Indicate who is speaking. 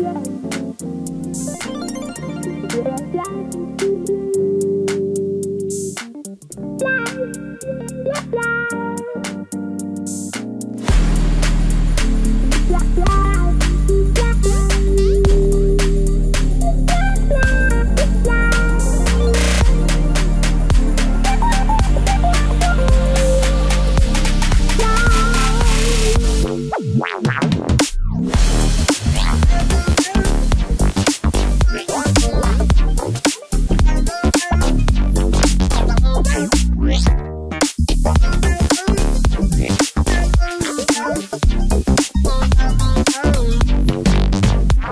Speaker 1: Yeah.